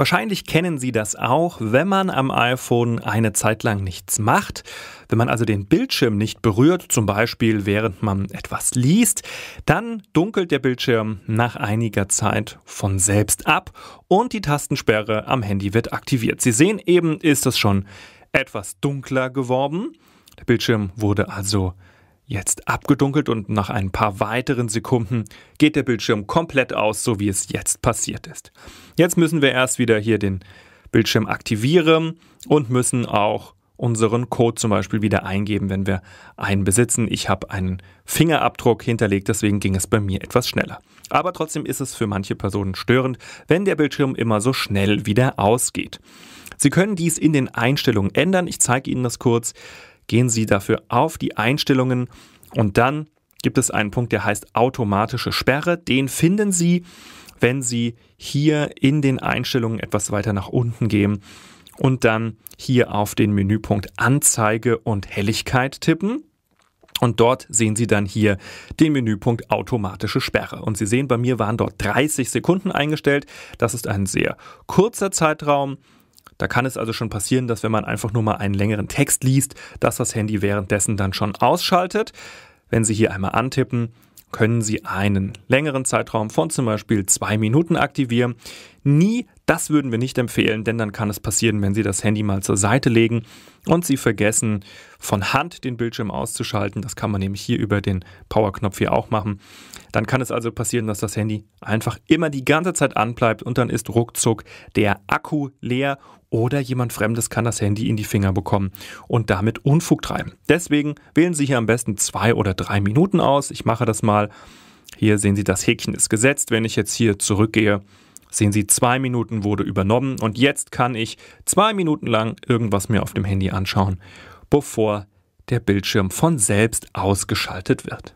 Wahrscheinlich kennen Sie das auch, wenn man am iPhone eine Zeit lang nichts macht, wenn man also den Bildschirm nicht berührt, zum Beispiel während man etwas liest, dann dunkelt der Bildschirm nach einiger Zeit von selbst ab und die Tastensperre am Handy wird aktiviert. Sie sehen eben, ist es schon etwas dunkler geworden. Der Bildschirm wurde also jetzt abgedunkelt und nach ein paar weiteren Sekunden geht der Bildschirm komplett aus, so wie es jetzt passiert ist. Jetzt müssen wir erst wieder hier den Bildschirm aktivieren und müssen auch unseren Code zum Beispiel wieder eingeben, wenn wir einen besitzen. Ich habe einen Fingerabdruck hinterlegt, deswegen ging es bei mir etwas schneller. Aber trotzdem ist es für manche Personen störend, wenn der Bildschirm immer so schnell wieder ausgeht. Sie können dies in den Einstellungen ändern. Ich zeige Ihnen das kurz gehen Sie dafür auf die Einstellungen und dann gibt es einen Punkt, der heißt automatische Sperre. Den finden Sie, wenn Sie hier in den Einstellungen etwas weiter nach unten gehen und dann hier auf den Menüpunkt Anzeige und Helligkeit tippen. Und dort sehen Sie dann hier den Menüpunkt automatische Sperre. Und Sie sehen, bei mir waren dort 30 Sekunden eingestellt. Das ist ein sehr kurzer Zeitraum. Da kann es also schon passieren, dass wenn man einfach nur mal einen längeren Text liest, dass das Handy währenddessen dann schon ausschaltet. Wenn Sie hier einmal antippen, können Sie einen längeren Zeitraum von zum Beispiel zwei Minuten aktivieren. Nie, das würden wir nicht empfehlen, denn dann kann es passieren, wenn Sie das Handy mal zur Seite legen und Sie vergessen, von Hand den Bildschirm auszuschalten. Das kann man nämlich hier über den Powerknopf hier auch machen. Dann kann es also passieren, dass das Handy einfach immer die ganze Zeit anbleibt und dann ist ruckzuck der Akku leer oder jemand Fremdes kann das Handy in die Finger bekommen und damit Unfug treiben. Deswegen wählen Sie hier am besten zwei oder drei Minuten aus. Ich mache das mal. Hier sehen Sie, das Häkchen ist gesetzt. Wenn ich jetzt hier zurückgehe, sehen Sie, zwei Minuten wurde übernommen und jetzt kann ich zwei Minuten lang irgendwas mir auf dem Handy anschauen, bevor der Bildschirm von selbst ausgeschaltet wird.